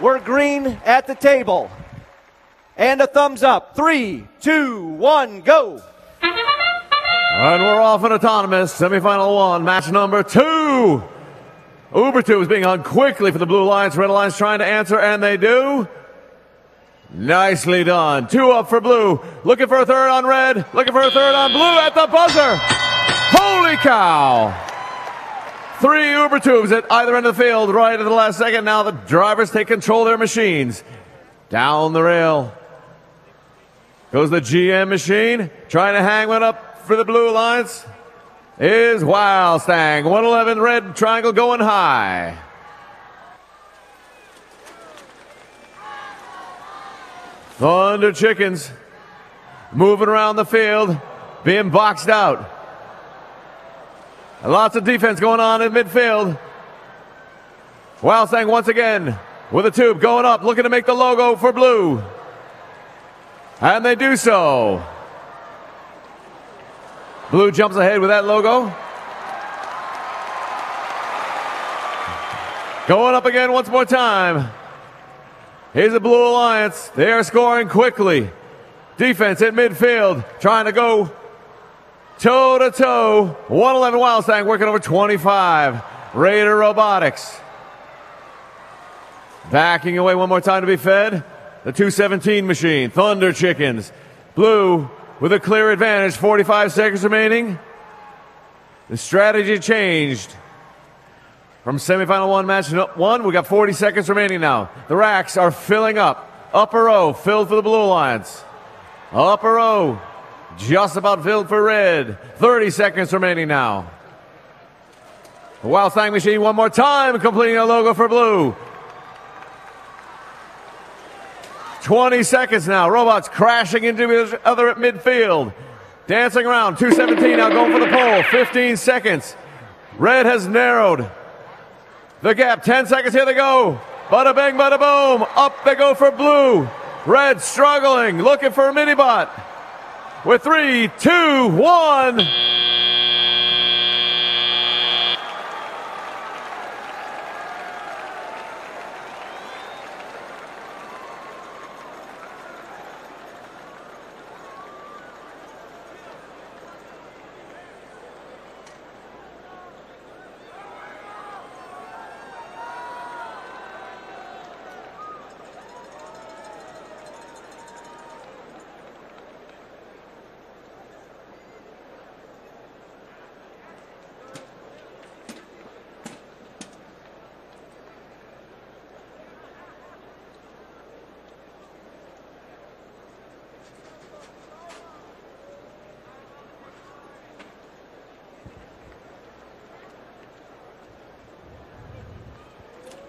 We're green at the table. And a thumbs up. Three, two, one, go. And we're off in autonomous. Semifinal one, match number two. Uber tube is being hung quickly for the Blue Alliance. Red Alliance trying to answer, and they do. Nicely done. Two up for Blue. Looking for a third on Red. Looking for a third on Blue at the buzzer. Holy cow. Three Uber tubes at either end of the field right at the last second. Now the drivers take control of their machines. Down the rail goes the GM machine. Trying to hang one up for the Blue Alliance is Wildstang. 111 red triangle going high. Thunder Chickens moving around the field, being boxed out. Lots of defense going on in midfield. Wildstang once again with a tube going up, looking to make the logo for blue. And they do so. Blue jumps ahead with that logo. Going up again once more time. Here's the Blue Alliance. They are scoring quickly. Defense in midfield, trying to go toe to toe. 111 Wild Wildstang working over 25. Raider Robotix. Backing away one more time to be fed. The 217 machine. Thunder Chickens. Blue with a clear advantage. 45 seconds remaining. The strategy changed. From semifinal one, match one, we got 40 seconds remaining now. The racks are filling up. Upper row filled for the Blue Alliance. Upper row just about filled for red. 30 seconds remaining now. The Wildstang machine one more time, completing a logo for blue. 20 seconds now. Robots crashing into each other at midfield. Dancing around. 217 now going for the pole. 15 seconds. Red has narrowed the gap. 10 seconds. Here they go. Bada bang, bada boom. Up they go for blue. Red struggling, looking for a minibot. With three, two, one.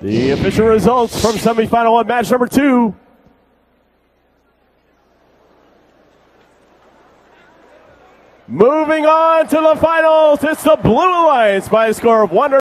The official results from semifinal one, match number two. Moving on to the finals, it's the Blue Alliance by a score of one.